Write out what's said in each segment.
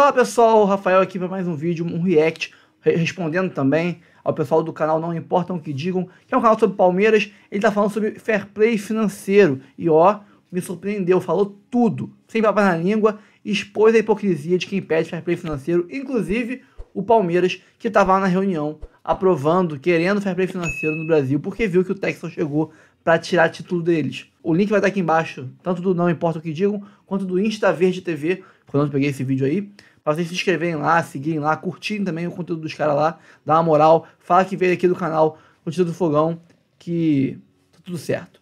Fala pessoal, Rafael aqui para mais um vídeo, um react, respondendo também ao pessoal do canal Não Importam o que Digam, que é um canal sobre Palmeiras, ele tá falando sobre fair play financeiro, e ó, me surpreendeu, falou tudo, sem papas na língua, expôs a hipocrisia de quem pede fair play financeiro, inclusive o Palmeiras, que estava lá na reunião, aprovando, querendo fair play financeiro no Brasil, porque viu que o Texas chegou para tirar título deles. O link vai estar aqui embaixo, tanto do Não Importa o que Digam, quanto do Insta Verde TV, quando eu peguei esse vídeo aí, para vocês se inscreverem lá, seguirem lá, curtirem também o conteúdo dos caras lá, dar uma moral, fala que veio aqui do canal Notícia do Fogão, que tá tudo certo.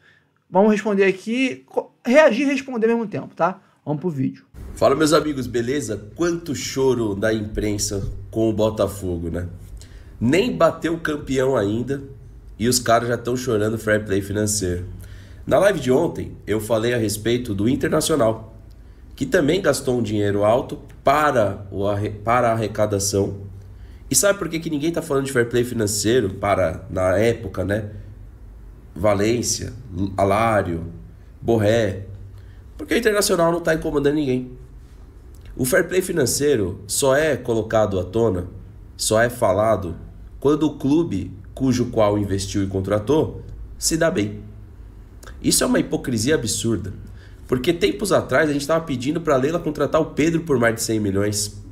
Vamos responder aqui, reagir e responder ao mesmo tempo, tá? Vamos pro vídeo. Fala meus amigos, beleza? Quanto choro da imprensa com o Botafogo, né? Nem bateu o campeão ainda e os caras já estão chorando fair play financeiro. Na live de ontem, eu falei a respeito do Internacional, que também gastou um dinheiro alto para, o, para a arrecadação. E sabe por que, que ninguém está falando de fair play financeiro para, na época, né? Valência, Alário, Borré. Porque o Internacional não está incomodando ninguém. O fair play financeiro só é colocado à tona, só é falado quando o clube cujo qual investiu e contratou se dá bem. Isso é uma hipocrisia absurda. Porque tempos atrás a gente estava pedindo para a Leila contratar o Pedro por mais de 100 milhões.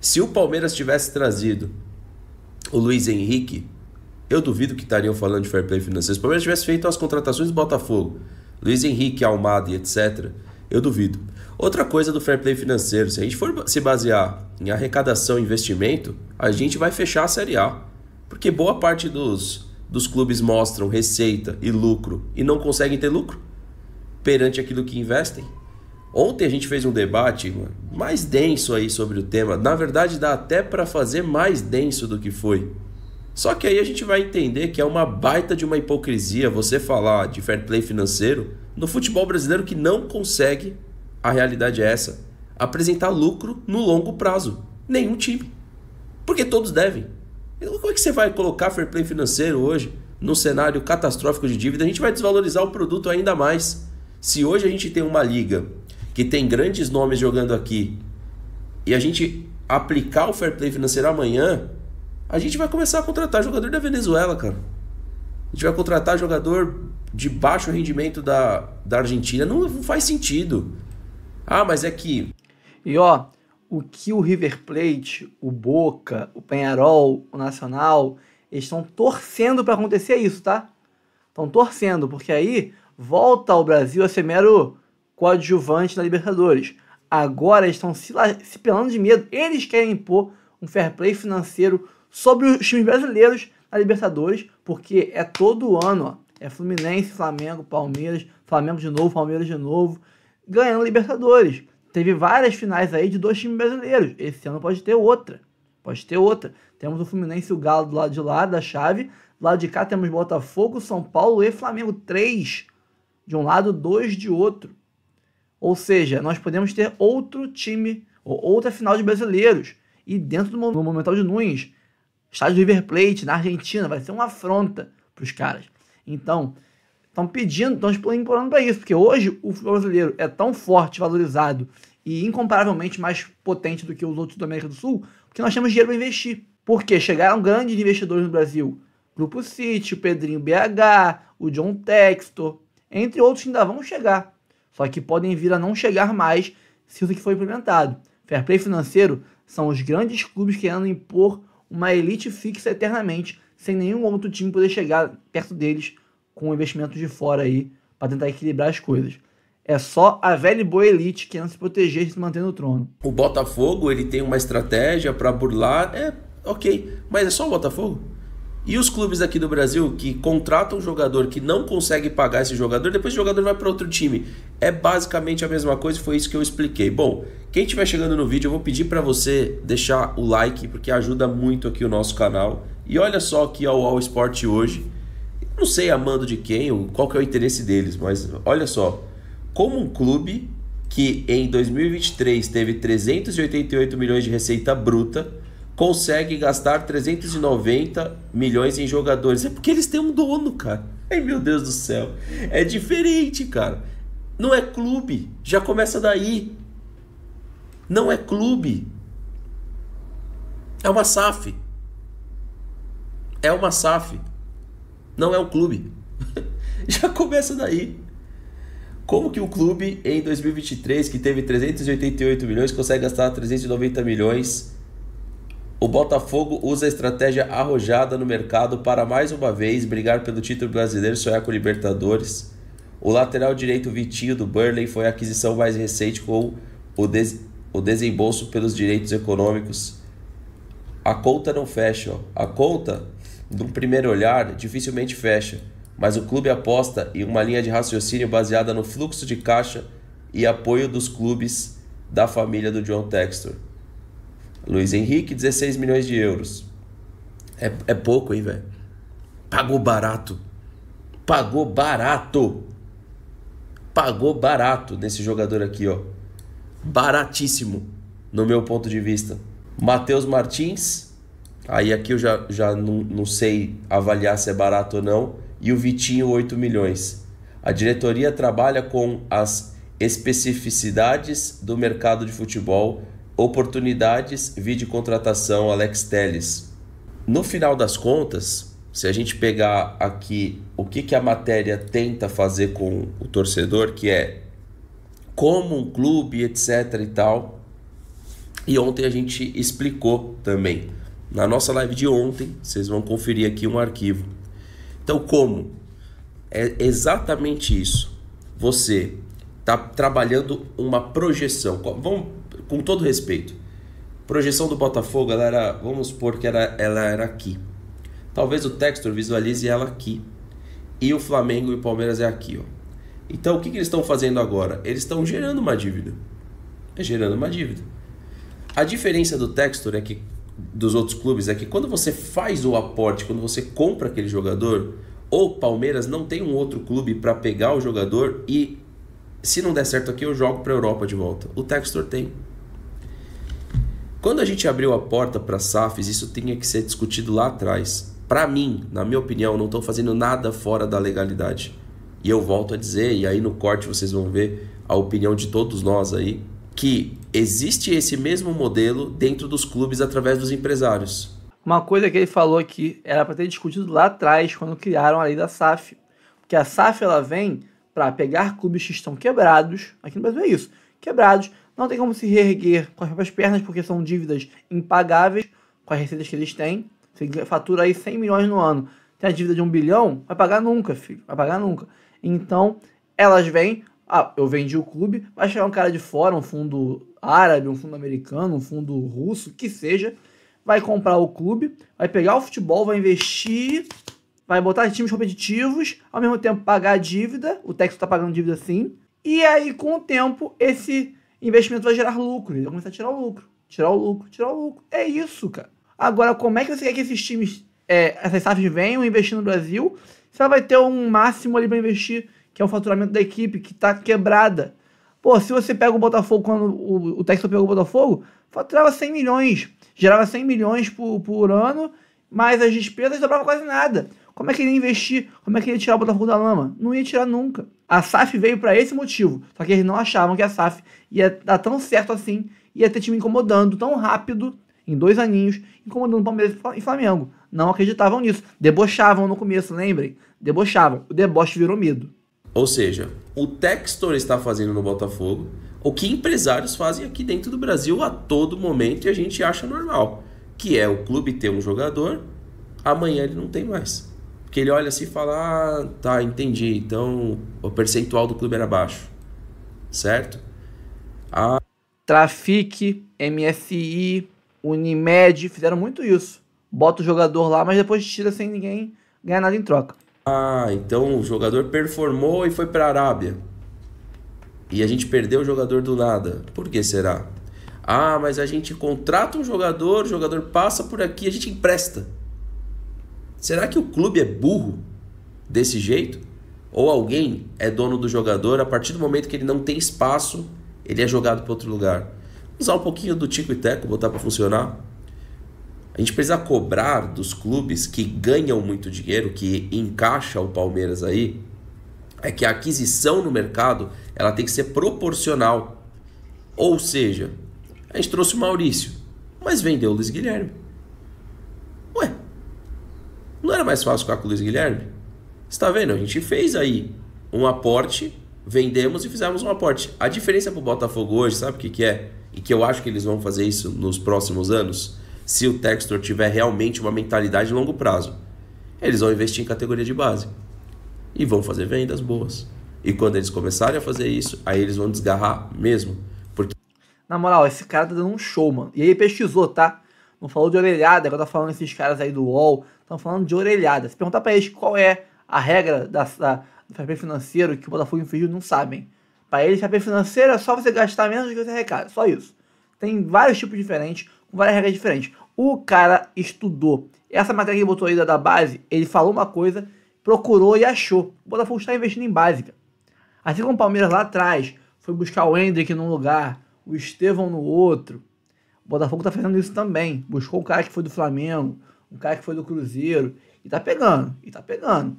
Se o Palmeiras tivesse trazido o Luiz Henrique, eu duvido que estariam falando de fair play financeiro. Se o Palmeiras tivesse feito as contratações do Botafogo, Luiz Henrique, Almada e etc., eu duvido. Outra coisa do fair play financeiro, se a gente for se basear em arrecadação e investimento, a gente vai fechar a Série A. Porque boa parte dos, dos clubes mostram receita e lucro e não conseguem ter lucro perante aquilo que investem. Ontem a gente fez um debate mais denso aí sobre o tema. Na verdade, dá até para fazer mais denso do que foi. Só que aí a gente vai entender que é uma baita de uma hipocrisia você falar de fair play financeiro no futebol brasileiro que não consegue, a realidade é essa, apresentar lucro no longo prazo. Nenhum time. Porque todos devem. Como é que você vai colocar fair play financeiro hoje no cenário catastrófico de dívida? A gente vai desvalorizar o produto ainda mais. Se hoje a gente tem uma liga que tem grandes nomes jogando aqui e a gente aplicar o fair play financeiro amanhã, a gente vai começar a contratar jogador da Venezuela, cara. A gente vai contratar jogador de baixo rendimento da, da Argentina. Não, não faz sentido. Ah, mas é que. E ó, o que o River Plate, o Boca, o Penharol, o Nacional, eles estão torcendo para acontecer isso, tá? Estão torcendo, porque aí volta ao Brasil a ser mero coadjuvante na Libertadores. Agora estão se, se pelando de medo. Eles querem impor um fair play financeiro sobre os times brasileiros na Libertadores, porque é todo ano, ó, é Fluminense, Flamengo, Palmeiras, Flamengo de novo, Palmeiras de novo, ganhando Libertadores. Teve várias finais aí de dois times brasileiros. Esse ano pode ter outra. Pode ter outra. Temos o Fluminense e o Galo do lado de lá da chave. Do lado de cá temos Botafogo, São Paulo e Flamengo. Três de um lado, dois de outro. Ou seja, nós podemos ter outro time, ou outra final de brasileiros. E dentro do Monumental de Nunes, estádio River Plate, na Argentina, vai ser uma afronta para os caras. Então, estão pedindo, estão implorando para isso, porque hoje o futebol brasileiro é tão forte, valorizado e incomparavelmente mais potente do que os outros da América do Sul, porque nós temos dinheiro para investir. Porque chegaram grandes investidores no Brasil. Grupo City, o Pedrinho BH, o John Textor, entre outros que ainda vão chegar, só que podem vir a não chegar mais se isso aqui for implementado. Fair play financeiro são os grandes clubes querendo impor uma elite fixa eternamente, sem nenhum outro time poder chegar perto deles com investimentos de fora aí para tentar equilibrar as coisas. É só a velha e boa elite querendo se proteger e se manter no trono. O Botafogo ele tem uma estratégia para burlar, é ok, mas é só o Botafogo. E os clubes aqui do Brasil que contratam um jogador que não consegue pagar esse jogador, depois o jogador vai para outro time. É basicamente a mesma coisa, foi isso que eu expliquei. Bom, quem estiver chegando no vídeo, eu vou pedir para você deixar o like, porque ajuda muito aqui o nosso canal. E olha só aqui ao All Sport hoje. Não sei a mando de quem, qual que é o interesse deles, mas olha só. Como um clube que em 2023 teve 388 milhões de receita bruta, consegue gastar 390 milhões em jogadores. É porque eles têm um dono, cara. Ai, meu Deus do céu. É diferente, cara. Não é clube. Já começa daí. Não é clube. É uma SAF. É uma SAF. Não é um clube. Já começa daí. Como que o clube em 2023, que teve 388 milhões, consegue gastar 390 milhões? O Botafogo usa a estratégia arrojada no mercado para mais uma vez brigar pelo título brasileiro sonhar com Libertadores. O lateral direito Vitinho do Burley foi a aquisição mais recente com o, des o desembolso pelos direitos econômicos. A conta não fecha. Ó. A conta, num primeiro olhar, dificilmente fecha mas o clube aposta em uma linha de raciocínio baseada no fluxo de caixa e apoio dos clubes da família do John Textor. Luiz Henrique, 16 milhões de euros. É, é pouco, hein, velho? Pagou barato. Pagou barato. Pagou barato nesse jogador aqui, ó. Baratíssimo, no meu ponto de vista. Matheus Martins. Aí aqui eu já, já não, não sei avaliar se é barato ou não e o Vitinho 8 milhões. A diretoria trabalha com as especificidades do mercado de futebol, oportunidades, vídeo contratação Alex Teles. No final das contas, se a gente pegar aqui o que, que a matéria tenta fazer com o torcedor, que é como um clube, etc e tal. E ontem a gente explicou também. Na nossa live de ontem, vocês vão conferir aqui um arquivo. Então, como? É exatamente isso. Você está trabalhando uma projeção. Vamos, com todo respeito. Projeção do Botafogo, ela era, vamos supor que era, ela era aqui. Talvez o Textor visualize ela aqui. E o Flamengo e o Palmeiras é aqui, ó. Então, o que, que eles estão fazendo agora? Eles estão gerando uma dívida. É gerando uma dívida. A diferença do Textor é que dos outros clubes é que quando você faz o aporte, quando você compra aquele jogador, o Palmeiras não tem um outro clube para pegar o jogador e se não der certo aqui eu jogo para a Europa de volta. O Textor tem. Quando a gente abriu a porta para SAFs, isso tinha que ser discutido lá atrás. Para mim, na minha opinião, não estão fazendo nada fora da legalidade. E eu volto a dizer, e aí no corte vocês vão ver a opinião de todos nós aí, que existe esse mesmo modelo dentro dos clubes através dos empresários. Uma coisa que ele falou aqui era para ter discutido lá atrás, quando criaram a lei da SAF. Porque a SAF ela vem para pegar clubes que estão quebrados, aqui no Brasil é isso, quebrados, não tem como se reerguer com as próprias pernas porque são dívidas impagáveis com as receitas que eles têm. Você fatura aí 100 milhões no ano, tem a dívida de um bilhão, vai pagar nunca, filho, vai pagar nunca. Então, elas vêm, ah, eu vendi o clube, vai chegar um cara de fora, um fundo árabe, um fundo americano, um fundo russo, que seja, vai comprar o clube, vai pegar o futebol, vai investir, vai botar times competitivos, ao mesmo tempo pagar a dívida, o Texas está pagando dívida sim, e aí com o tempo esse investimento vai gerar lucro, ele vai começar a tirar o lucro, tirar o lucro, tirar o lucro. É isso, cara. Agora, como é que você quer que esses times, é, essas SAFs venham investir no Brasil? Você vai ter um máximo ali para investir que é o faturamento da equipe, que está quebrada. Pô, se você pega o Botafogo, quando o, o Texas pegou o Botafogo, faturava 100 milhões, gerava 100 milhões por, por ano, mas as despesas sobravam quase nada. Como é que ele ia investir? Como é que ele ia tirar o Botafogo da lama? Não ia tirar nunca. A SAF veio para esse motivo, só que eles não achavam que a SAF ia dar tão certo assim, ia ter time incomodando tão rápido, em dois aninhos, incomodando Palmeiras e Flamengo. Não acreditavam nisso. Debochavam no começo, lembrem? Debochavam. O deboche virou medo. Ou seja, o Textor está fazendo no Botafogo o que empresários fazem aqui dentro do Brasil a todo momento e a gente acha normal, que é o clube ter um jogador, amanhã ele não tem mais. Porque ele olha assim e fala: "Ah, tá, entendi. Então o percentual do clube era baixo". Certo? A Trafic, MSI, Unimed fizeram muito isso. Bota o jogador lá, mas depois tira sem ninguém ganhar nada em troca. Ah, então o jogador performou e foi para a Arábia. E a gente perdeu o jogador do nada. Por que será? Ah, mas a gente contrata um jogador, o jogador passa por aqui, a gente empresta. Será que o clube é burro desse jeito? Ou alguém é dono do jogador a partir do momento que ele não tem espaço, ele é jogado para outro lugar? Usar um pouquinho do Tico e Teco, botar para funcionar. A gente precisa cobrar dos clubes que ganham muito dinheiro, que encaixa o Palmeiras aí, é que a aquisição no mercado ela tem que ser proporcional. Ou seja, A gente trouxe o Maurício, mas vendeu o Luiz Guilherme. Não era mais fácil ficar com o Luiz Guilherme? Está vendo? A gente fez aí um aporte, vendemos e fizemos um aporte. A diferença para o Botafogo hoje, sabe o que, que é? E que eu acho que eles vão fazer isso nos próximos anos, se o Textor tiver realmente uma mentalidade de longo prazo. Eles vão investir em categoria de base e vão fazer vendas boas. E quando eles começarem a fazer isso, aí eles vão desgarrar mesmo. Porque... Na moral, esse cara tá dando um show, mano. E aí pesquisou, tá? Não falou de orelhada, agora tá falando esses caras aí do UOL, estão falando de orelhada. Se perguntar pra eles qual é a regra da, da, do fair financeiro que o Botafogo infringiu, não sabem. Para eles, fair financeiro é só você gastar menos do que você arrecada, só isso. Tem vários tipos diferentes, com várias regras diferentes. O cara estudou. Essa matéria que ele botou aí da, da base, ele falou uma coisa, procurou e achou. O Botafogo está investindo em básica. Assim como o Palmeiras lá atrás foi buscar o Hendrick num lugar, o Estevão no outro. O Botafogo está fazendo isso também. Buscou um cara que foi do Flamengo, um cara que foi do Cruzeiro. E tá pegando, e tá pegando.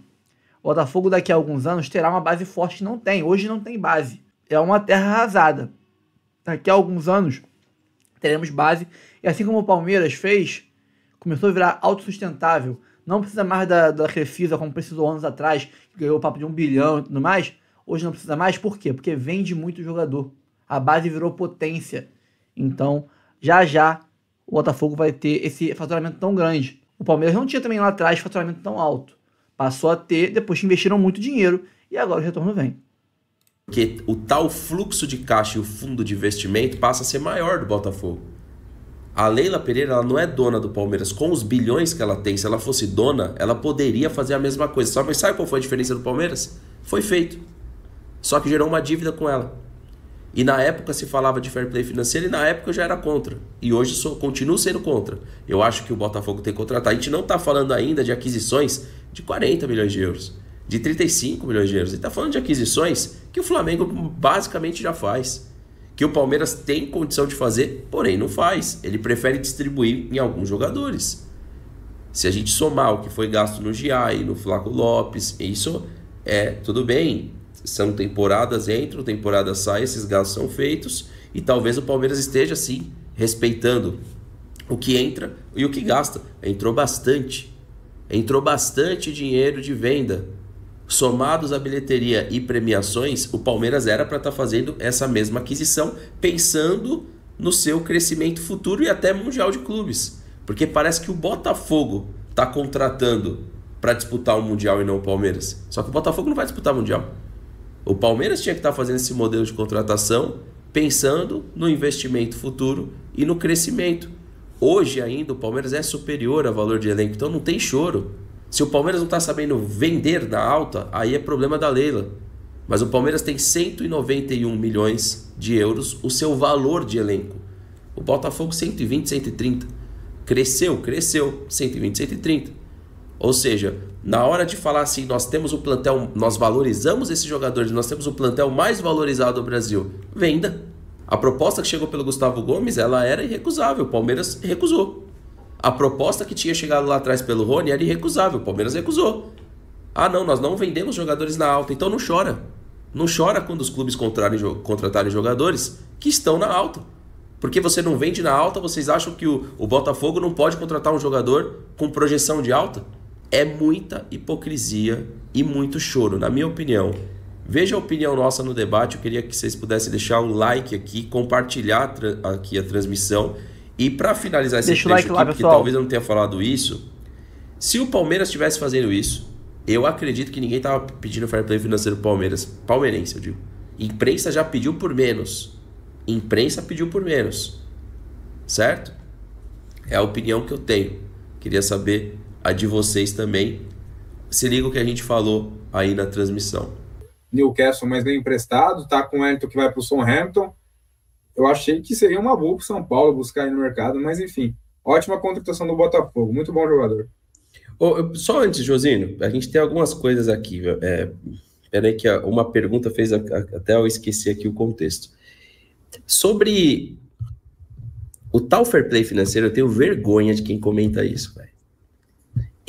O Botafogo daqui a alguns anos terá uma base forte não tem. Hoje não tem base. É uma terra arrasada. Daqui a alguns anos teremos base. E assim como o Palmeiras fez, começou a virar autossustentável. Não precisa mais da, da Refisa como precisou anos atrás, que ganhou o papo de um bilhão e tudo mais. Hoje não precisa mais, por quê? Porque vende muito jogador. A base virou potência. Então, já já, o Botafogo vai ter esse faturamento tão grande. O Palmeiras não tinha também lá atrás faturamento tão alto. Passou a ter, depois que investiram muito dinheiro e agora o retorno vem. Porque o tal fluxo de caixa e o fundo de investimento passa a ser maior do Botafogo. A Leila Pereira ela não é dona do Palmeiras com os bilhões que ela tem. Se ela fosse dona, ela poderia fazer a mesma coisa. Só, mas sabe qual foi a diferença do Palmeiras? Foi feito. Só que gerou uma dívida com ela. E na época se falava de fair play financeiro e na época eu já era contra. E hoje sou, continuo sendo contra. Eu acho que o Botafogo tem que contratar. A gente não está falando ainda de aquisições de 40 milhões de euros, de 35 milhões de euros. A gente está falando de aquisições que o Flamengo basicamente já faz. Que o Palmeiras tem condição de fazer, porém não faz. Ele prefere distribuir em alguns jogadores. Se a gente somar o que foi gasto no Giai, no Flaco Lopes, isso é tudo bem são temporadas entram, temporadas saem, esses gastos são feitos e talvez o Palmeiras esteja assim respeitando o que entra e o que gasta. Entrou bastante. Entrou bastante dinheiro de venda. Somados a bilheteria e premiações, o Palmeiras era para estar tá fazendo essa mesma aquisição, pensando no seu crescimento futuro e até mundial de clubes. Porque parece que o Botafogo está contratando para disputar o Mundial e não o Palmeiras. Só que o Botafogo não vai disputar o Mundial. O Palmeiras tinha que estar fazendo esse modelo de contratação pensando no investimento futuro e no crescimento. Hoje ainda o Palmeiras é superior a valor de elenco, então não tem choro. Se o Palmeiras não está sabendo vender na alta, aí é problema da Leila. Mas o Palmeiras tem 191 milhões de euros o seu valor de elenco. O Botafogo 120, 130. Cresceu, cresceu, 120, 130. Ou seja, na hora de falar assim, nós temos o plantel, nós valorizamos esses jogadores, nós temos o plantel mais valorizado do Brasil, venda. A proposta que chegou pelo Gustavo Gomes, ela era irrecusável, o Palmeiras recusou. A proposta que tinha chegado lá atrás pelo Rony era irrecusável, o Palmeiras recusou. Ah, não, nós não vendemos jogadores na alta, então não chora. Não chora quando os clubes contratarem jogadores que estão na alta. Porque você não vende na alta, vocês acham que o, o Botafogo não pode contratar um jogador com projeção de alta? É muita hipocrisia e muito choro, na minha opinião. Veja a opinião nossa no debate. Eu queria que vocês pudessem deixar um like aqui, compartilhar aqui a transmissão. E para finalizar esse Deixa trecho like aqui, porque talvez eu não tenha falado isso, se o Palmeiras estivesse fazendo isso, eu acredito que ninguém estava pedindo fair play financeiro do Palmeiras. Palmeirense, eu digo. Imprensa já pediu por menos. Imprensa pediu por menos. Certo? É a opinião que eu tenho. Queria saber a de vocês também. Se liga o que a gente falou aí na transmissão. Newcastle, mas bem emprestado, tá com o Elton que vai para o Southampton. Eu achei que seria uma boa para São Paulo buscar aí no mercado, mas enfim, ótima contratação do Botafogo, muito bom jogador. Oh, só antes, Josino, a gente tem algumas coisas aqui. É, peraí que uma pergunta fez até eu esquecer aqui o contexto. Sobre o tal fair play financeiro, eu tenho vergonha de quem comenta isso, velho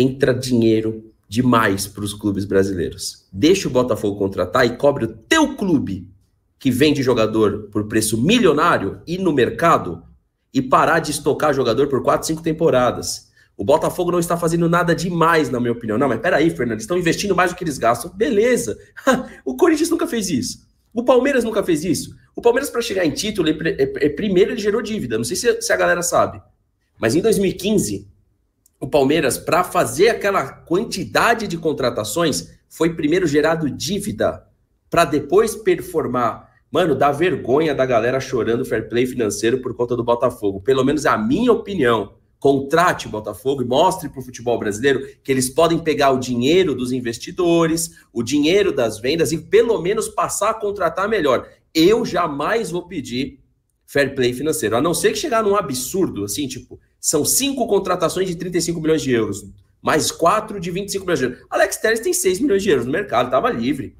entra dinheiro demais para os clubes brasileiros. Deixa o Botafogo contratar e cobre o teu clube que vende jogador por preço milionário e no mercado e parar de estocar jogador por 4, 5 temporadas. O Botafogo não está fazendo nada demais, na minha opinião. Não, mas peraí, Fernando, estão investindo mais do que eles gastam. Beleza. o Corinthians nunca fez isso. O Palmeiras nunca fez isso. O Palmeiras, para chegar em título, ele, é, primeiro ele gerou dívida. Não sei se, se a galera sabe. Mas em 2015, o Palmeiras, para fazer aquela quantidade de contratações, foi primeiro gerado dívida para depois performar. Mano, dá vergonha da galera chorando fair play financeiro por conta do Botafogo. Pelo menos a minha opinião. Contrate o Botafogo e mostre para o futebol brasileiro que eles podem pegar o dinheiro dos investidores, o dinheiro das vendas e pelo menos passar a contratar melhor. Eu jamais vou pedir fair play financeiro, a não ser que chegar num absurdo, assim, tipo, são cinco contratações de 35 milhões de euros, mais quatro de 25 milhões de euros. Alex Telles tem 6 milhões de euros no mercado, estava livre.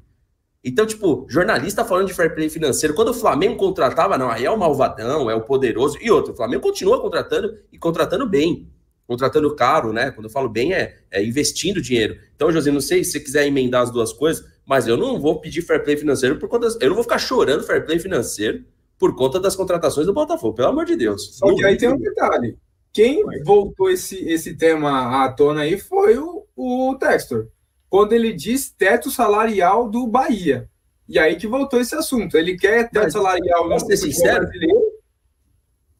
Então, tipo, jornalista falando de fair play financeiro, quando o Flamengo contratava, não, aí é o malvadão, é o poderoso. E outro, o Flamengo continua contratando e contratando bem. Contratando caro, né? Quando eu falo bem, é, é investindo dinheiro. Então, José, não sei se você quiser emendar as duas coisas, mas eu não vou pedir fair play financeiro por conta. Eu não vou ficar chorando fair play financeiro por conta das contratações do Botafogo, pelo amor de Deus. Só que aí tem um detalhe. Quem voltou esse, esse tema à tona aí foi o, o Textor quando ele diz teto salarial do Bahia. E aí que voltou esse assunto. Ele quer teto Mas, salarial no ser sincero, brasileiro.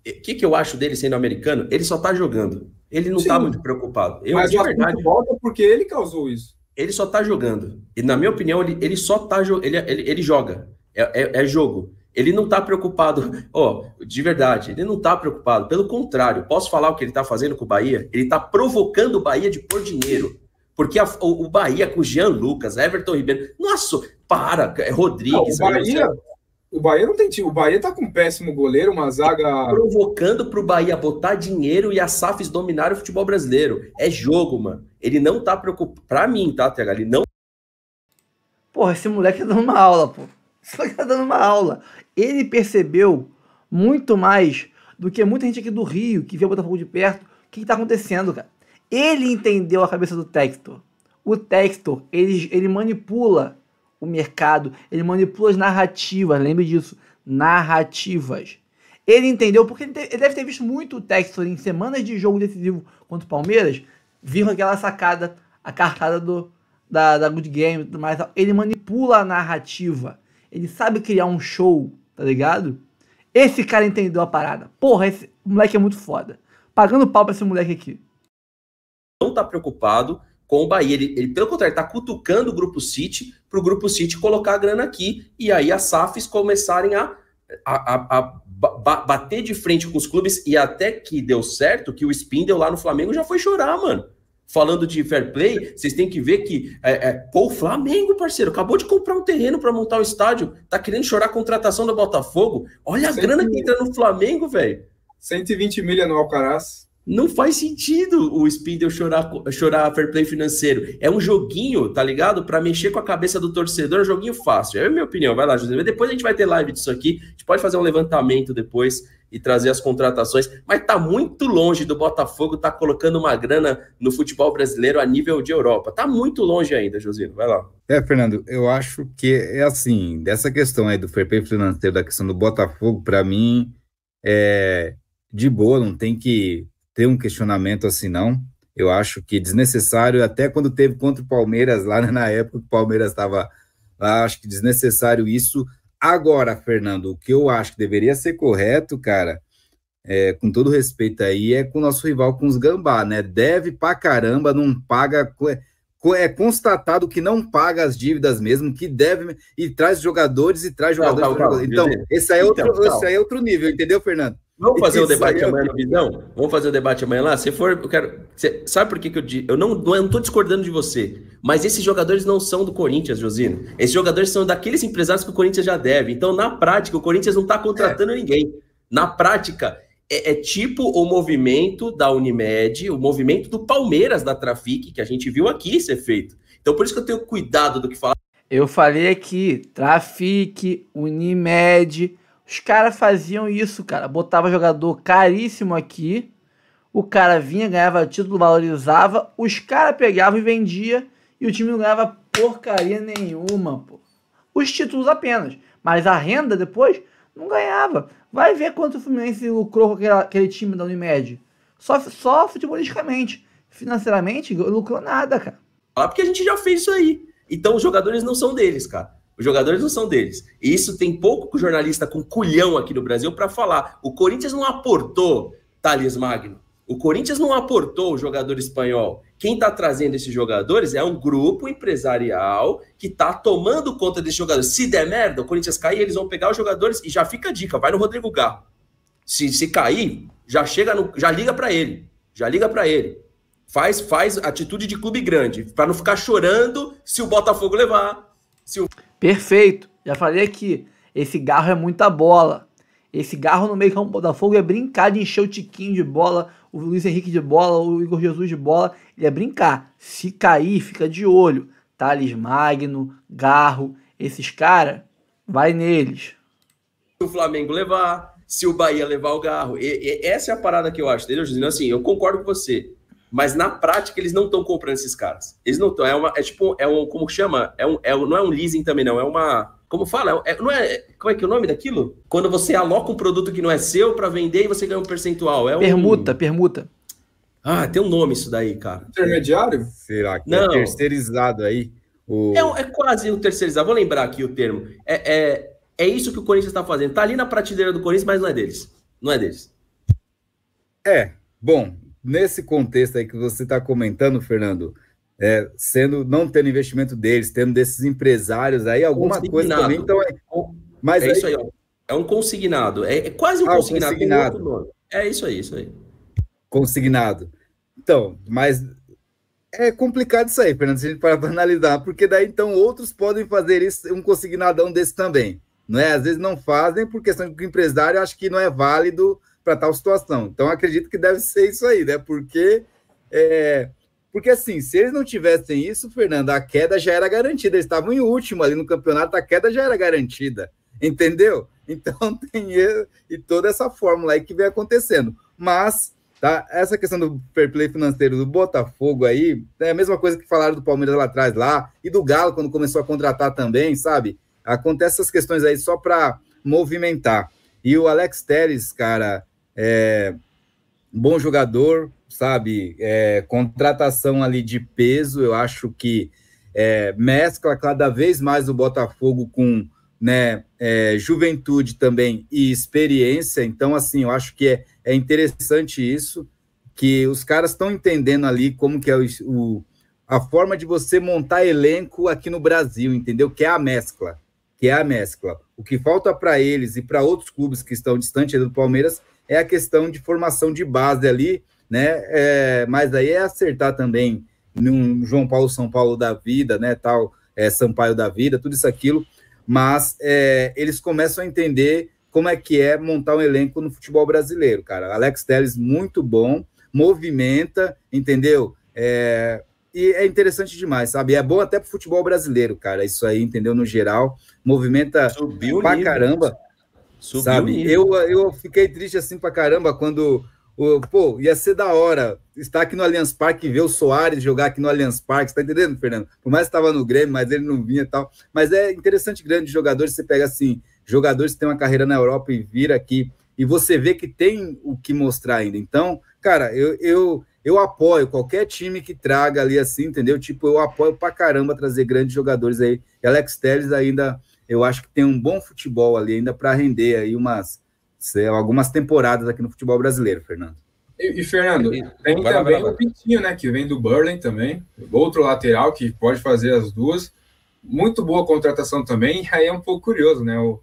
O que, que eu acho dele sendo americano? Ele só tá jogando. Ele não tá Sim, tá muito preocupado. Eu, mas de verdade, volta porque ele causou isso. Ele só tá jogando. E na minha opinião, ele, ele só tá ele, ele, ele joga. É, é, é jogo. Ele não tá preocupado. Ó, oh, de verdade, ele não tá preocupado. Pelo contrário, posso falar o que ele tá fazendo com o Bahia? Ele tá provocando o Bahia de pôr dinheiro. Porque a, o, o, Bahia com o Jean Lucas, Everton Ribeiro. Nossa, para, é Rodrigues. Não, o, Bahia, o Bahia não tem time. O Bahia tá com um péssimo goleiro, uma zaga. Provocando pro Bahia botar dinheiro e a SAFs dominar o futebol brasileiro. É jogo, mano. Ele não tá preocupado. Pra mim, tá, TH? Ele não. Porra, esse moleque tá dando uma aula, pô. Esse moleque tá dando uma aula. Ele percebeu muito mais do que muita gente aqui do Rio que vê o Botafogo de perto. O que, que tá acontecendo, cara? Ele entendeu a cabeça do Textor. O Textor, ele, ele manipula o mercado, ele manipula as narrativas, lembre disso, narrativas. Ele entendeu, porque ele, te, ele deve ter visto muito o Textor em semanas de jogo decisivo contra o Palmeiras, viu aquela sacada, a cartada do, da, da Good Game, tudo mais. Ele manipula a narrativa, ele sabe criar um show, tá ligado? Esse cara entendeu a parada. Porra, esse moleque é muito foda. Pagando pau pra esse moleque aqui não está preocupado com o Bahia. Ele, ele pelo contrário, está cutucando o Grupo City para o Grupo City colocar a grana aqui e aí as SAFs começarem a, a, a, a bater de frente com os clubes e até que deu certo que o Spindle lá no Flamengo já foi chorar, mano. Falando de fair play, vocês têm que ver que é, é, pô, o Flamengo, parceiro, acabou de comprar um terreno para montar o estádio, tá querendo chorar a contratação do Botafogo. Olha a grana que entra no Flamengo, velho. 120 milha no Alcaraz. Não faz sentido o Spindle chorar, chorar fair play financeiro. É um joguinho, tá ligado? Para mexer com a cabeça do torcedor, é um joguinho fácil. É a minha opinião. Vai lá, José. Depois a gente vai ter live disso aqui. A gente pode fazer um levantamento depois e trazer as contratações. Mas tá muito longe do Botafogo tá colocando uma grana no futebol brasileiro a nível de Europa. Tá muito longe ainda, Josino. Vai lá. É, Fernando, eu acho que é assim, dessa questão aí do fair play financeiro, da questão do Botafogo, para mim, é de boa, não tem que ter um questionamento assim, não. Eu acho que desnecessário, até quando teve contra o Palmeiras, lá na época que o Palmeiras estava lá, acho que desnecessário isso. Agora, Fernando, o que eu acho que deveria ser correto, cara, é, com todo respeito aí, é com o nosso rival, com os Gambá, né? Deve pra caramba, não paga. É constatado que não paga as dívidas mesmo, que deve e traz jogadores e traz jogadores. Calma, calma, calma. Então, esse aí, é outro, então, esse aí é outro nível, entendeu, Fernando? Vamos fazer o um debate amanhã no Visão? Vamos fazer o um debate amanhã lá? Se for, eu quero. Você, sabe por que, que eu digo? Eu não, não estou discordando de você, mas esses jogadores não são do Corinthians, Josino. Esses jogadores são daqueles empresários que o Corinthians já deve. Então, na prática, o Corinthians não está contratando é. ninguém. Na prática, é, é, tipo o movimento da Unimed, o movimento do Palmeiras da Trafic, que a gente viu aqui ser feito. Então, por isso que eu tenho cuidado do que falar. Eu falei aqui, Trafic, Unimed os caras faziam isso, cara. Botava jogador caríssimo aqui. O cara vinha, ganhava título, valorizava. Os caras pegavam e vendia. E o time não ganhava porcaria nenhuma, pô. Os títulos apenas. Mas a renda depois Não ganhava. Vai ver quanto o Fluminense lucrou com aquele, aquele time da Unimed. Só, só futebolisticamente. Financeiramente, lucrou nada, cara. Ah, porque a gente já fez isso aí. Então os jogadores não são deles, cara. Os jogadores não são deles. E isso tem pouco jornalista com culhão aqui no Brasil para falar. O Corinthians não aportou Thales Magno. O Corinthians não aportou o jogador espanhol. Quem está trazendo esses jogadores é um grupo empresarial que está tomando conta desses jogadores. Se der merda, o Corinthians cair, eles vão pegar os jogadores e já fica a dica, vai no Rodrigo Garro. Se, se cair, já chega no, já liga para ele, já liga para ele. Faz faz atitude de clube grande, para não ficar chorando se o Botafogo levar. Se o... Perfeito. Já falei aqui, esse Garro é muita bola. Esse Garro no meio campo Botafogo é brincar de encher o Tiquinho de bola, o Luiz Henrique de bola, o Igor Jesus de bola, ele é brincar. Se cair, fica de olho. Thales Magno, Garro, esses caras, vai neles. Se o Flamengo levar, se o Bahia levar o Garro. E, e, essa é a parada que eu acho, entendeu? Assim, eu concordo com você. Mas na prática, eles não estão comprando esses caras. Eles não estão. É, uma, é tipo, é um, como chama? É um, é, não é um leasing também, não. É uma. Como fala? É, não é, como é que é o nome daquilo? Quando você aloca um produto que não é seu para vender e você ganha um percentual. É um... Permuta, permuta. Ah, tem um nome isso daí, cara. Intermediário? Será que é não. é terceirizado aí? O... É, é quase um terceirizado. Vou lembrar aqui o termo. É, é, é isso que o Corinthians está fazendo. Tá ali na prateleira do Corinthians, mas não é deles. Não é deles. É, bom, nesse contexto aí que você está comentando, Fernando, é, sendo não tendo investimento deles, tendo desses empresários aí, alguma coisa também. Então é, mas é aí... isso aí, ó. É um consignado. É, é quase um ah, consignado. consignado. É isso aí, isso aí. Consignado. Então, mas é complicado isso aí, Fernando, se a gente parar para analisar, porque daí então outros podem fazer isso, um consignadão desse também. Não é? Às vezes não fazem por questão que o empresário acha que não é válido para tal situação. Então acredito que deve ser isso aí, né? Porque é, porque assim, se eles não tivessem isso, Fernando, a queda já era garantida. Eles estavam em último ali no campeonato, a queda já era garantida. Entendeu? Então tem e toda essa fórmula aí que vem acontecendo. Mas tá, essa questão do fair play financeiro do Botafogo aí, é a mesma coisa que falaram do Palmeiras lá atrás lá e do Galo quando começou a contratar também, sabe? Acontece essas questões aí só para movimentar. E o Alex Teres, cara, é bom jogador, sabe? É, contratação ali de peso, eu acho que é, mescla cada vez mais o Botafogo com né, é, juventude também e experiência. Então, assim, eu acho que é, é interessante isso, que os caras estão entendendo ali como que é o, o, a forma de você montar elenco aqui no Brasil, entendeu? Que é a mescla, que é a mescla. O que falta para eles e para outros clubes que estão distantes do Palmeiras é a questão de formação de base ali, né? É, mas aí é acertar também num João Paulo São Paulo da vida, né? Tal, é, Sampaio da vida, tudo isso aquilo. Mas é, eles começam a entender como é que é montar um elenco no futebol brasileiro, cara. Alex Telles, muito bom, movimenta, entendeu? É, e é interessante demais, sabe? É bom até pro futebol brasileiro, cara. Isso aí, entendeu? No geral, movimenta Subiu pra nível. caramba. Subiu sabe? Eu, eu fiquei triste assim pra caramba quando pô, ia ser da hora estar aqui no Allianz Parque e ver o Soares jogar aqui no Allianz Parque, você tá entendendo, Fernando? Por mais que estava no Grêmio, mas ele não vinha e tal. Mas é interessante, grandes jogadores, você pega assim, jogadores que têm uma carreira na Europa e vira aqui, e você vê que tem o que mostrar ainda. Então, cara, eu, eu, eu apoio qualquer time que traga ali assim, entendeu? Tipo, eu apoio pra caramba trazer grandes jogadores aí. E Alex Telles ainda, eu acho que tem um bom futebol ali ainda para render aí umas algumas temporadas aqui no futebol brasileiro, Fernando. E, e Fernando, tem vai também o Pintinho, né, que vem do Burley também, outro lateral que pode fazer as duas. Muito boa contratação também, e aí é um pouco curioso, né? O,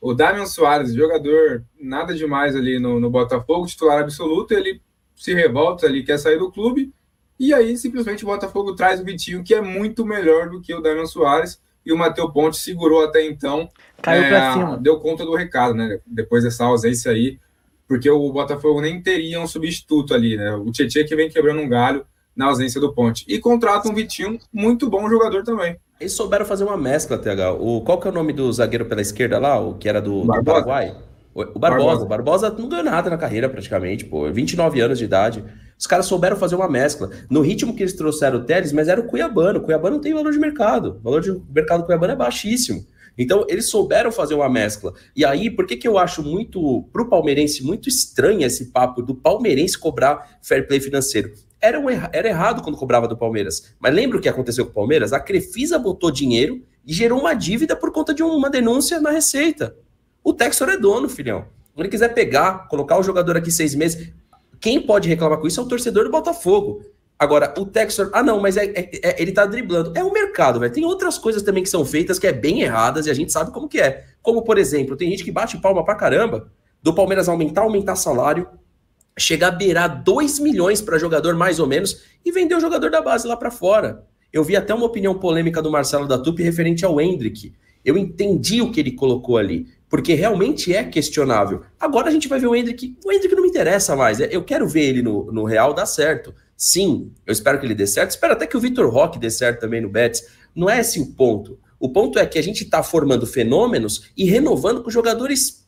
o Damian Soares, jogador nada demais ali no, no Botafogo, titular absoluto, ele se revolta ali, quer sair do clube, e aí simplesmente o Botafogo traz o Vitinho, que é muito melhor do que o Damian Soares, e o Matheus Ponte segurou até então. Caiu é, para cima. Deu conta do recado, né? Depois dessa ausência aí, porque o Botafogo nem teria um substituto ali, né? O Tietchan que vem quebrando um galho na ausência do Ponte. E contrata um Vitinho, muito bom jogador também. Eles souberam fazer uma mescla, TH. O, qual que é o nome do zagueiro pela esquerda lá, o que era do, do Paraguai? O, o Barbosa. Barbosa. Barbosa não ganhou nada na carreira praticamente, pô. 29 anos de idade. Os caras souberam fazer uma mescla. No ritmo que eles trouxeram o Teles, mas era o Cuiabano. O Cuiabano não tem valor de mercado. O valor de mercado do Cuiabano é baixíssimo. Então, eles souberam fazer uma mescla. E aí, por que, que eu acho muito, pro palmeirense, muito estranho esse papo do palmeirense cobrar fair play financeiro? Era, um, era errado quando cobrava do Palmeiras. Mas lembra o que aconteceu com o Palmeiras? A Crefisa botou dinheiro e gerou uma dívida por conta de uma denúncia na Receita. O Textor é dono, filhão. Se ele quiser pegar, colocar o jogador aqui seis meses, quem pode reclamar com isso é o torcedor do Botafogo. Agora, o Textor, ah não, mas é, é, é, ele tá driblando. É o mercado, velho. Tem outras coisas também que são feitas que é bem erradas e a gente sabe como que é. Como, por exemplo, tem gente que bate palma pra caramba do Palmeiras aumentar, aumentar salário, chegar a beirar 2 milhões para jogador mais ou menos e vender o jogador da base lá para fora. Eu vi até uma opinião polêmica do Marcelo da Tupi referente ao Hendrick. Eu entendi o que ele colocou ali, porque realmente é questionável. Agora a gente vai ver o Hendrick. O Hendrick não me interessa mais. Eu quero ver ele no, no Real dar certo. Sim, eu espero que ele dê certo. Espero até que o Vitor Roque dê certo também no Betis. Não é esse o ponto. O ponto é que a gente está formando fenômenos e renovando com jogadores.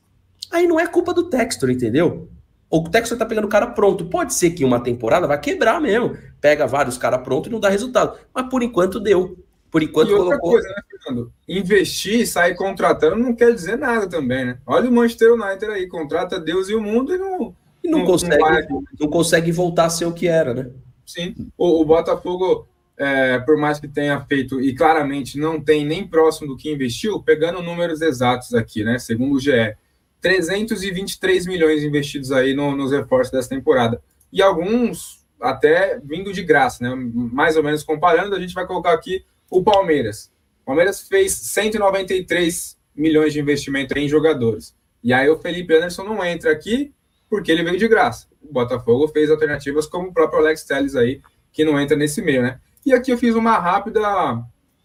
Aí não é culpa do Textor, entendeu? O Textor tá pegando o cara pronto. Pode ser que uma temporada vai quebrar mesmo. Pega vários caras prontos e não dá resultado. Mas por enquanto deu. Por enquanto e outra colocou... coisa, né, Fernando? Investir, sair contratando não quer dizer nada também, né? Olha o Manchester United aí, contrata Deus e o mundo e não e não, não consegue, não, não, consegue voltar a ser o que era, né? Sim. O, o Botafogo, é, por mais que tenha feito, e claramente não tem nem próximo do que investiu, pegando números exatos aqui, né? Segundo o GE, 323 milhões investidos aí no, nos reforços dessa temporada. E alguns até vindo de graça, né? Mais ou menos comparando, a gente vai colocar aqui o Palmeiras. O Palmeiras fez 193 milhões de investimento em jogadores. E aí o Felipe Anderson não entra aqui porque ele veio de graça. O Botafogo fez alternativas como o próprio Alex Telles aí, que não entra nesse meio, né? E aqui eu fiz uma rápida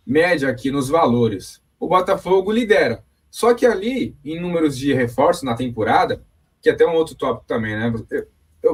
média aqui nos valores. O Botafogo lidera. Só que ali, em números de reforço na temporada, que é até um outro tópico também, né?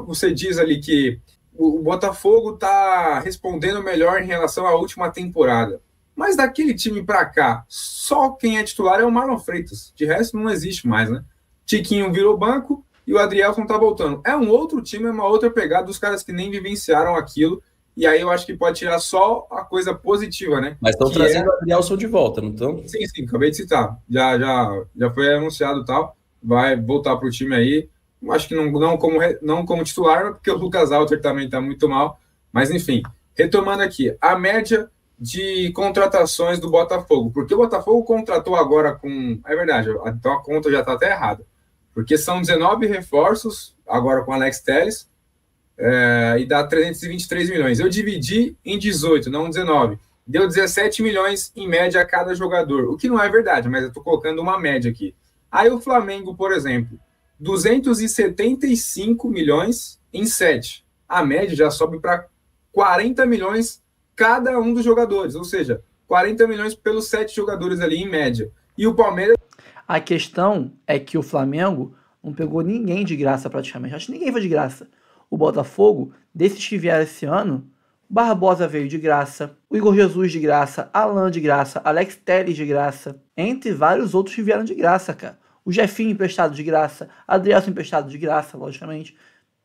Você diz ali que o Botafogo está respondendo melhor em relação à última temporada. Mas daquele time para cá, só quem é titular é o Marlon Freitas. De resto, não existe mais, né? Tiquinho virou banco, e o Adrielson tá voltando. É um outro time, é uma outra pegada dos caras que nem vivenciaram aquilo. E aí eu acho que pode tirar só a coisa positiva, né? Mas estão trazendo é... o Adrielson de volta, não estão? Sim, sim, acabei de citar. Já, já, já foi anunciado tal. Vai voltar para o time aí. Acho que não, não, como, não como titular, porque o Lucas Alter também está muito mal. Mas enfim, retomando aqui, a média de contratações do Botafogo. Porque o Botafogo contratou agora com. É verdade, então a conta já está até errada porque são 19 reforços, agora com Alex Telles, é, e dá 323 milhões. Eu dividi em 18, não 19. Deu 17 milhões em média a cada jogador, o que não é verdade, mas eu estou colocando uma média aqui. Aí o Flamengo, por exemplo, 275 milhões em 7. A média já sobe para 40 milhões cada um dos jogadores, ou seja, 40 milhões pelos sete jogadores ali em média. E o Palmeiras a questão é que o Flamengo não pegou ninguém de graça praticamente. Acho que ninguém foi de graça. O Botafogo, desses que vieram esse ano, Barbosa veio de graça, o Igor Jesus de graça, Alan de graça, Alex Telles de graça, entre vários outros que vieram de graça, cara. O Jefinho emprestado de graça, Adrielson emprestado de graça, logicamente.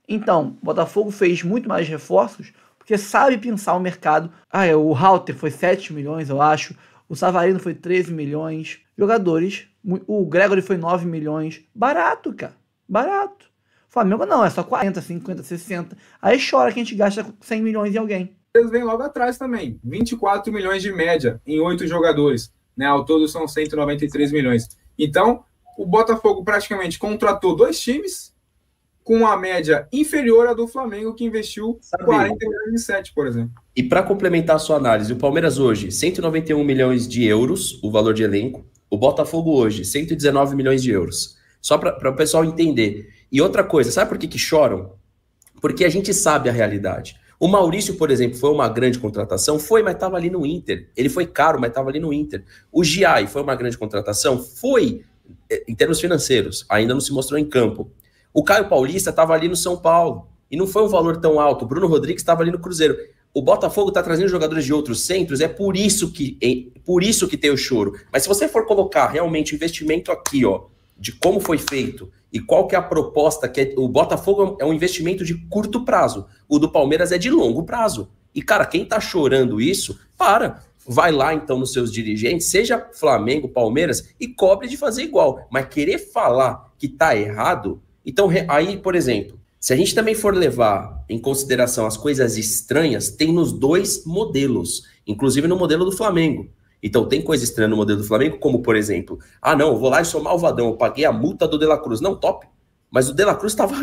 Então, o Botafogo fez muito mais reforços porque sabe pensar o mercado. Ah, é, o Halter foi 7 milhões, eu acho. O Savarino foi 13 milhões. Jogadores o Gregory foi 9 milhões. Barato, cara. Barato. Flamengo não, é só 40, 50, 60. Aí chora que a gente gasta 100 milhões em alguém. Eles vêm logo atrás também. 24 milhões de média em oito jogadores. Né? Ao todo são 193 milhões. Então, o Botafogo praticamente contratou dois times com uma média inferior à do Flamengo, que investiu Sabe, 40 milhões em 7, por exemplo. E para complementar a sua análise, o Palmeiras hoje, 191 milhões de euros, o valor de elenco. O Botafogo hoje, 119 milhões de euros. Só para o pessoal entender. E outra coisa, sabe por que, que choram? Porque a gente sabe a realidade. O Maurício, por exemplo, foi uma grande contratação? Foi, mas estava ali no Inter. Ele foi caro, mas estava ali no Inter. O Giai foi uma grande contratação? Foi, em termos financeiros. Ainda não se mostrou em campo. O Caio Paulista estava ali no São Paulo. E não foi um valor tão alto. O Bruno Rodrigues estava ali no Cruzeiro o Botafogo está trazendo jogadores de outros centros, é por isso que é por isso que tem o choro. Mas se você for colocar realmente investimento aqui, ó, de como foi feito e qual que é a proposta, que é, o Botafogo é um investimento de curto prazo, o do Palmeiras é de longo prazo. E cara, quem tá chorando isso, para, vai lá então nos seus dirigentes, seja Flamengo, Palmeiras, e cobre de fazer igual. Mas querer falar que tá errado, então aí, por exemplo, se a gente também for levar em consideração as coisas estranhas, tem nos dois modelos, inclusive no modelo do Flamengo. Então tem coisa estranha no modelo do Flamengo, como por exemplo, ah não, eu vou lá e sou malvadão, eu paguei a multa do De La Cruz. Não, top. Mas o De La Cruz estava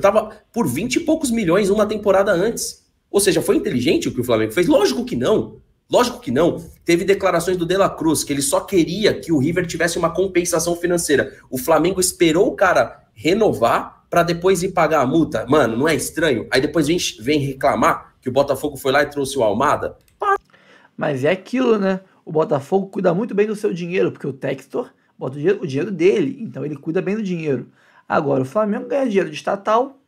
tava por 20 e poucos milhões uma temporada antes. Ou seja, foi inteligente o que o Flamengo fez? Lógico que não. Lógico que não. Teve declarações do De La Cruz que ele só queria que o River tivesse uma compensação financeira. O Flamengo esperou o cara renovar para depois ir pagar a multa. Mano, não é estranho? Aí depois vem, vem reclamar que o Botafogo foi lá e trouxe o Almada. Mas é aquilo, né? O Botafogo cuida muito bem do seu dinheiro, porque o Textor bota o dinheiro, o dinheiro dele, então ele cuida bem do dinheiro. Agora, o Flamengo ganha dinheiro de estatal,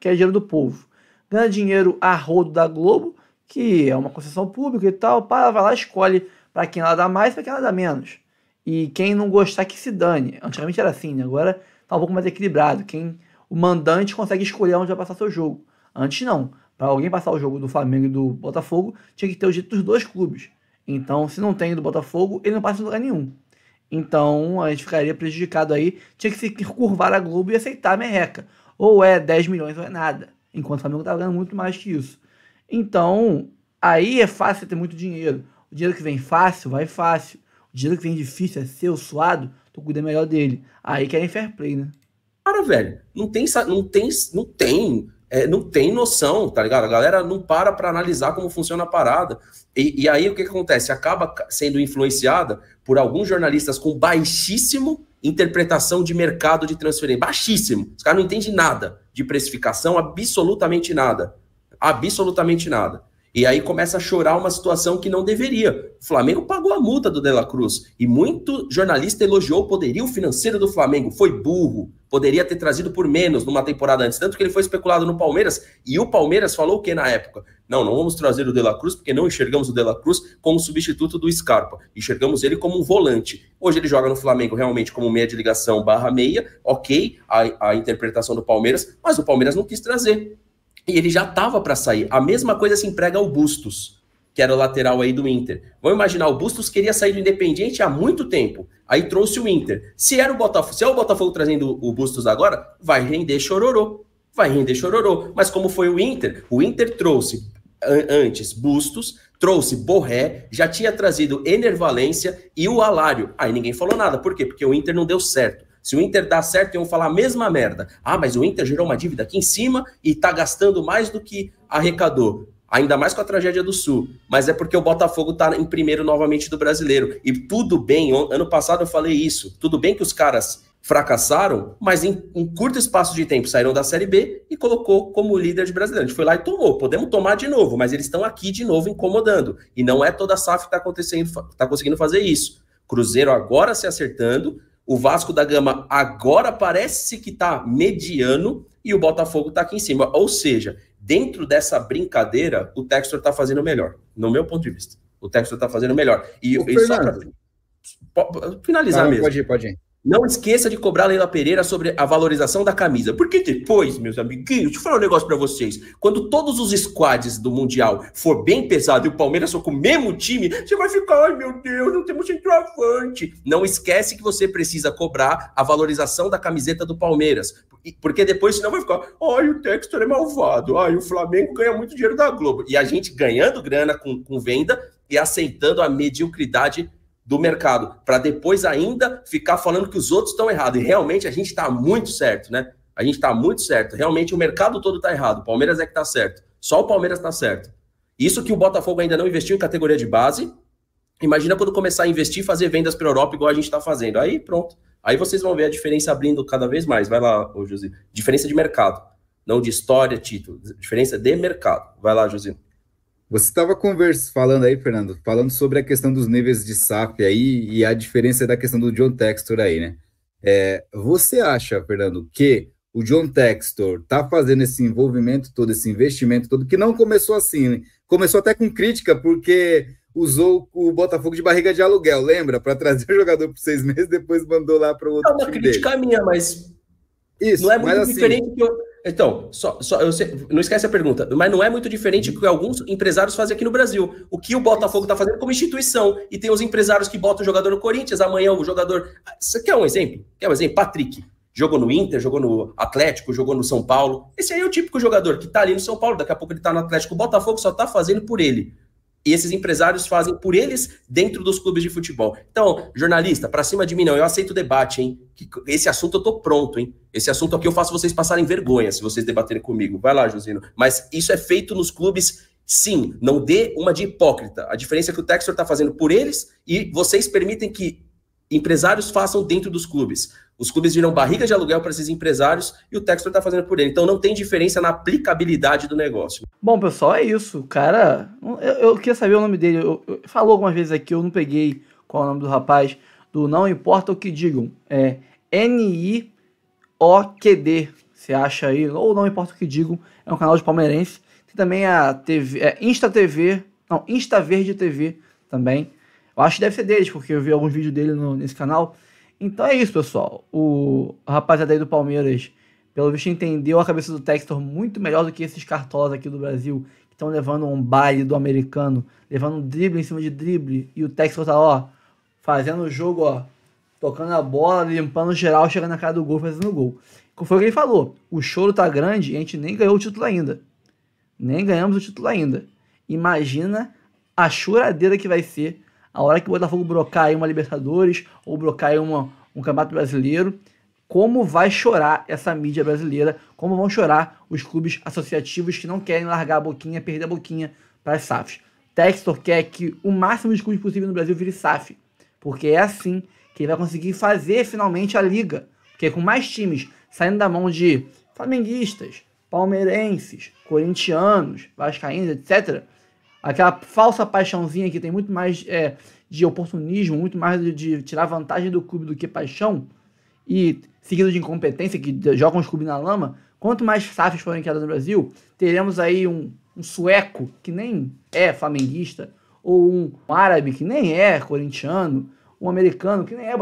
que é dinheiro do povo. Ganha dinheiro a rodo da Globo, que é uma concessão pública e tal, para vai lá escolhe para quem ela dá mais para quem ela dá menos. E quem não gostar que se dane. Antigamente era assim, né? agora tá um pouco mais equilibrado. Quem o mandante consegue escolher onde vai passar seu jogo. Antes não. Para alguém passar o jogo do Flamengo e do Botafogo, tinha que ter o jeito dos dois clubes. Então, se não tem do Botafogo, ele não passa em lugar nenhum. Então, a gente ficaria prejudicado aí. Tinha que se curvar a Globo e aceitar a merreca. Ou é 10 milhões ou é nada. Enquanto o Flamengo tá ganhando muito mais que isso. Então, aí é fácil ter muito dinheiro. O dinheiro que vem fácil, vai fácil. O dinheiro que vem difícil, é seu, suado, tu cuida melhor dele. Aí querem fair play, né? Cara, velho, não tem, não tem, não tem é, não tem noção, tá ligado? A galera não para para analisar como funciona a parada. E, e, aí o que, que acontece? Acaba sendo influenciada por alguns jornalistas com baixíssimo interpretação de mercado de transferência. Baixíssimo. Os caras não entendem nada de precificação, absolutamente nada. Absolutamente nada. E aí começa a chorar uma situação que não deveria. O Flamengo pagou a multa do De La Cruz. E muito jornalista elogiou o poderio financeiro do Flamengo. Foi burro. Poderia ter trazido por menos numa temporada antes. Tanto que ele foi especulado no Palmeiras. E o Palmeiras falou o que na época? Não, não vamos trazer o De La Cruz, porque não enxergamos o De La Cruz como substituto do Scarpa. Enxergamos ele como um volante. Hoje ele joga no Flamengo realmente como meia de ligação barra meia. Ok, a, a interpretação do Palmeiras. Mas o Palmeiras não quis trazer e ele já estava para sair. A mesma coisa se emprega ao Bustos, que era o lateral aí do Inter. Vamos imaginar, o Bustos queria sair do Independiente há muito tempo. Aí trouxe o Inter. Se era o Botafogo, se é o Botafogo trazendo o Bustos agora, vai render chororô. Vai render chororô. Mas como foi o Inter? O Inter trouxe antes Bustos, trouxe Borré, já tinha trazido Enervalência e o Alário. Aí ninguém falou nada. Por quê? Porque o Inter não deu certo. Se o Inter dá certo, iam falar a mesma merda. Ah, mas o Inter gerou uma dívida aqui em cima e tá gastando mais do que arrecadou. Ainda mais com a tragédia do Sul. Mas é porque o Botafogo tá em primeiro novamente do brasileiro. E tudo bem, ano passado eu falei isso. Tudo bem que os caras fracassaram, mas em um curto espaço de tempo saíram da Série B e colocou como líder de brasileiro. A gente foi lá e tomou. Podemos tomar de novo, mas eles estão aqui de novo incomodando. E não é toda a SAF que está acontecendo, está conseguindo fazer isso. Cruzeiro agora se acertando, o Vasco da Gama agora parece que está mediano e o Botafogo está aqui em cima. Ou seja, dentro dessa brincadeira, o Textor está fazendo melhor, no meu ponto de vista. O Textor está fazendo melhor. E, e só para finalizar Não, mesmo. Pode ir, pode ir. Não esqueça de cobrar a Leila Pereira sobre a valorização da camisa. Porque depois, meus amiguinhos, deixa eu falar um negócio para vocês. Quando todos os squads do Mundial for bem pesado e o Palmeiras for com o mesmo time, você vai ficar, ai meu Deus, não temos centroavante. Não esquece que você precisa cobrar a valorização da camiseta do Palmeiras. Porque depois, senão vai ficar, ai, o Textor é malvado, ai, o Flamengo ganha muito dinheiro da Globo. E a gente ganhando grana com, com venda e aceitando a mediocridade do mercado, para depois ainda ficar falando que os outros estão errados. E realmente a gente está muito certo, né? A gente está muito certo. Realmente o mercado todo está errado. O Palmeiras é que está certo. Só o Palmeiras está certo. Isso que o Botafogo ainda não investiu em categoria de base. Imagina quando começar a investir e fazer vendas para a Europa, igual a gente está fazendo. Aí pronto. Aí vocês vão ver a diferença abrindo cada vez mais. Vai lá, ô José. Diferença de mercado. Não de história, título. Diferença de mercado. Vai lá, José. Você estava falando aí, Fernando, falando sobre a questão dos níveis de SAF aí e a diferença da questão do John Textor aí, né? É, você acha, Fernando, que o John Textor está fazendo esse envolvimento todo, esse investimento todo, que não começou assim, né? começou até com crítica, porque usou o Botafogo de barriga de aluguel, lembra? Para trazer o jogador por seis meses, depois mandou lá para o outro. É uma crítica dele. minha, mas Isso, não é muito assim, diferente que eu Então, só, só eu sei, não esquece a pergunta, mas não é muito diferente do que alguns empresários fazem aqui no Brasil. O que o Botafogo está fazendo como instituição. E tem os empresários que botam o jogador no Corinthians, amanhã o jogador. Você quer um exemplo? Quer um exemplo? Patrick. Jogou no Inter, jogou no Atlético, jogou no São Paulo. Esse aí é o típico jogador que está ali no São Paulo, daqui a pouco ele está no Atlético. O Botafogo só está fazendo por ele. E esses empresários fazem por eles dentro dos clubes de futebol. Então, jornalista, para cima de mim não, eu aceito o debate, hein? Esse assunto eu tô pronto, hein? Esse assunto aqui eu faço vocês passarem vergonha se vocês debaterem comigo. Vai lá, Josino. Mas isso é feito nos clubes, sim. Não dê uma de hipócrita. A diferença é que o Textor tá fazendo por eles e vocês permitem que empresários façam dentro dos clubes. Os clubes viram barriga de aluguel para esses empresários e o Textor está fazendo por ele. Então não tem diferença na aplicabilidade do negócio. Bom, pessoal, é isso. O cara. Eu, eu queria saber o nome dele. Eu, eu, falou algumas vezes aqui, eu não peguei qual é o nome do rapaz. Do Não Importa o que digam. É N-I-O-Q-D. Você acha aí? Ou Não Importa o que digam. É um canal de palmeirense. Tem também a TV. É Insta TV. Não, Insta Verde TV também. Eu acho que deve ser deles, porque eu vi alguns vídeos dele no, nesse canal. Então é isso, pessoal. O rapaziada aí do Palmeiras, pelo visto, entendeu a cabeça do Textor muito melhor do que esses cartolas aqui do Brasil, que estão levando um baile do americano, levando um drible em cima de drible, e o Textor tá, ó, fazendo o jogo, ó, tocando a bola, limpando geral, chegando na cara do gol, fazendo gol. Foi o que ele falou, o choro tá grande e a gente nem ganhou o título ainda. Nem ganhamos o título ainda. Imagina a choradeira que vai ser a hora que o Botafogo brocar aí uma Libertadores ou brocar aí uma, um Campeonato Brasileiro, como vai chorar essa mídia brasileira, como vão chorar os clubes associativos que não querem largar a boquinha, perder a boquinha para as SAFs. Textor quer que o máximo de clubes possível no Brasil vire SAF, porque é assim que ele vai conseguir fazer finalmente a liga. Porque com mais times saindo da mão de flamenguistas, palmeirenses, corintianos, vascaínos, etc., aquela falsa paixãozinha que tem muito mais é, de oportunismo, muito mais de, de, tirar vantagem do clube do que paixão, e seguido de incompetência, que jogam os clubes na lama, quanto mais SAFs forem criadas no Brasil, teremos aí um, um sueco que nem é flamenguista, ou um árabe que nem é corintiano, um americano que nem é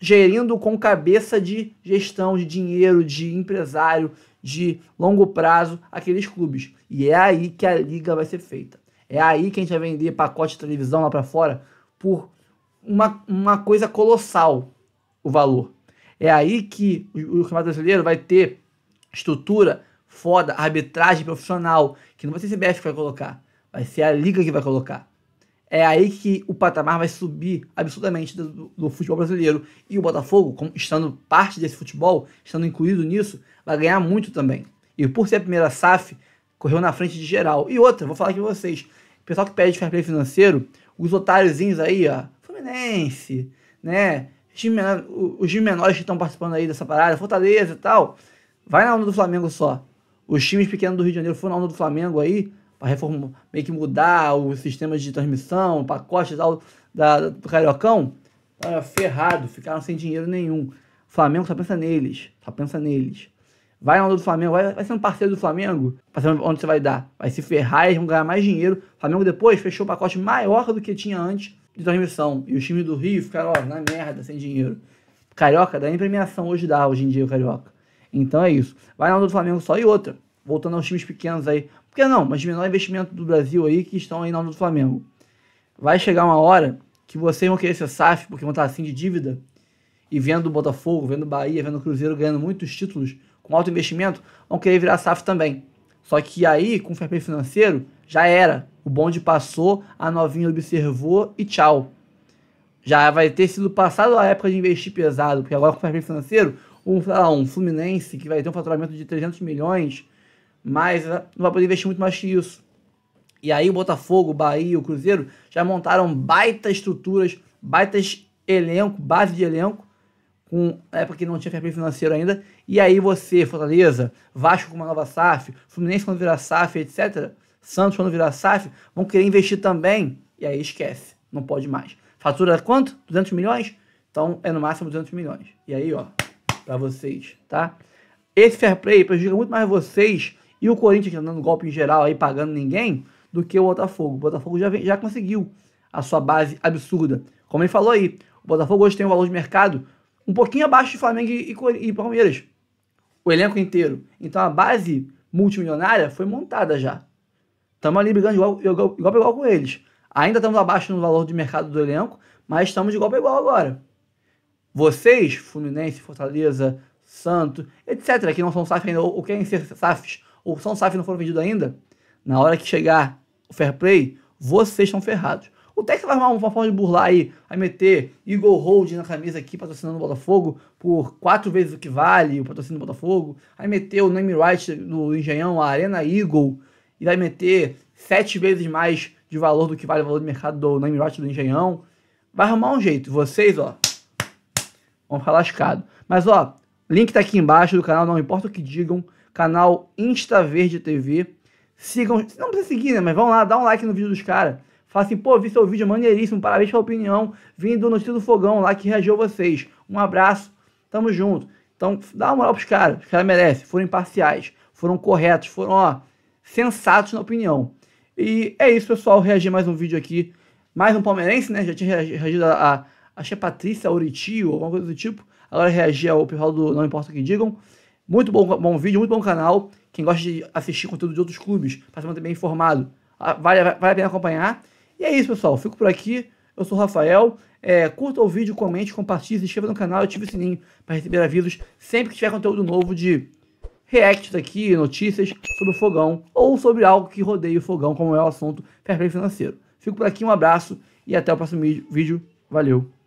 gerindo com cabeça de gestão, de dinheiro, de empresário, de longo prazo aqueles clubes. E é aí que a liga vai ser feita. É aí que a gente vai vender pacote de televisão lá para fora por uma, uma coisa colossal o valor. É aí que o, Campeonato Brasileiro vai ter estrutura foda, arbitragem profissional, que não vai ser a CBF que vai colocar, vai ser a liga que vai colocar. É aí que o patamar vai subir absurdamente do, do futebol brasileiro. E o Botafogo, como, estando parte desse futebol, estando incluído nisso, vai ganhar muito também. E por ser a primeira SAF, correu na frente de geral. E outra, vou falar aqui com vocês pessoal que pede fair play financeiro, os otáriozinhos aí, ó, Fluminense, né? Os times menores que estão participando aí dessa parada, Fortaleza e tal, vai na onda do Flamengo só. Os times pequenos do Rio de Janeiro foram na onda do Flamengo aí, para reformar, meio que mudar o sistema de transmissão, o pacote tal, da, do Cariocão, tá ferrado, ficaram sem dinheiro nenhum. O Flamengo só pensa neles, só pensa neles vai na onda do Flamengo, vai, vai sendo parceiro do Flamengo, passando onde você vai dar. Vai se ferrar e vão ganhar mais dinheiro. O Flamengo depois fechou o pacote maior do que tinha antes de transmissão. E os times do Rio ficaram, ó, na merda, sem dinheiro. Carioca dá nem premiação hoje dá, hoje em dia, o Carioca. Então é isso. Vai na onda do Flamengo só e outra. Voltando aos times pequenos aí. Por que não? Mas de menor investimento do Brasil aí que estão aí na onda do Flamengo. Vai chegar uma hora que vocês vão querer ser SAF, porque vão estar assim de dívida. E vendo o Botafogo, vendo o Bahia, vendo o Cruzeiro ganhando muitos títulos com alto investimento, vão querer virar SAF também. Só que aí, com o fair play financeiro, já era. O bonde passou, a novinha observou e tchau. Já vai ter sido passado a época de investir pesado, porque agora com o fair play financeiro, um, um Fluminense que vai ter um faturamento de 300 milhões, mas não vai poder investir muito mais que isso. E aí o Botafogo, o Bahia, o Cruzeiro já montaram baita estruturas, baitas elenco, base de elenco, com época que não tinha fair financeiro ainda, e aí você, Fortaleza, Vasco com uma nova SAF, Fluminense quando virar SAF, etc., Santos quando virar SAF, vão querer investir também, e aí esquece, não pode mais. Fatura quanto? 200 milhões? Então é no máximo 200 milhões. E aí, ó, para vocês, tá? Esse fair play prejudica muito mais vocês e o Corinthians tá dando golpe em geral aí, pagando ninguém, do que o Botafogo. O Botafogo já, já conseguiu a sua base absurda. Como ele falou aí, o Botafogo hoje tem um valor de mercado um pouquinho abaixo de Flamengo e, e, e Palmeiras. o elenco inteiro. Então a base multimilionária foi montada já. Estamos ali brigando igual, igual, igual, igual com eles. Ainda estamos abaixo no valor de mercado do elenco, mas estamos de igual para igual agora. Vocês, Fluminense, Fortaleza, Santo, etc., que não são SAF ainda, ou querem ser SAFs, ou são SAF e não foram vendidos ainda, na hora que chegar o fair play, vocês estão ferrados. O Texas vai arrumar uma forma de burlar aí, vai meter Eagle Hold na camisa aqui, patrocinando o Botafogo, por quatro vezes o que vale o patrocínio do Botafogo. Vai meter o name right do Engenhão, a Arena Eagle, e vai meter sete vezes mais de valor do que vale o valor de mercado do name right do Engenhão. Vai arrumar um jeito. Vocês, ó, vão ficar lascados. Mas, ó, link tá aqui embaixo do canal, não importa o que digam, canal Insta Verde TV. Sigam, não precisa seguir, né? Mas vão lá, dá um like no vídeo dos caras. Fala assim, pô, vi seu vídeo maneiríssimo, parabéns pela opinião. Vim do Notícia do Fogão lá que reagiu a vocês. Um abraço, tamo junto. Então, dá uma moral pros caras, os caras merecem. Foram imparciais, foram corretos, foram, ó, sensatos na opinião. E é isso, pessoal. Reagir mais um vídeo aqui. Mais um palmeirense, né? Já tinha reagido a, a acho é Patrícia Auriti ou alguma coisa do tipo. Agora reagir ao pessoal do Não Importa o que Digam. Muito bom, bom vídeo, muito bom canal. Quem gosta de assistir conteúdo de outros clubes, para se manter bem informado, vale, vale a pena acompanhar. E é isso, pessoal. Fico por aqui. Eu sou o Rafael. É, curta o vídeo, comente, compartilhe, se inscreva no canal ative o sininho para receber avisos sempre que tiver conteúdo novo de reacts aqui, notícias sobre o fogão ou sobre algo que rodeia o fogão, como é o assunto fair play financeiro. Fico por aqui, um abraço e até o próximo vídeo. Valeu!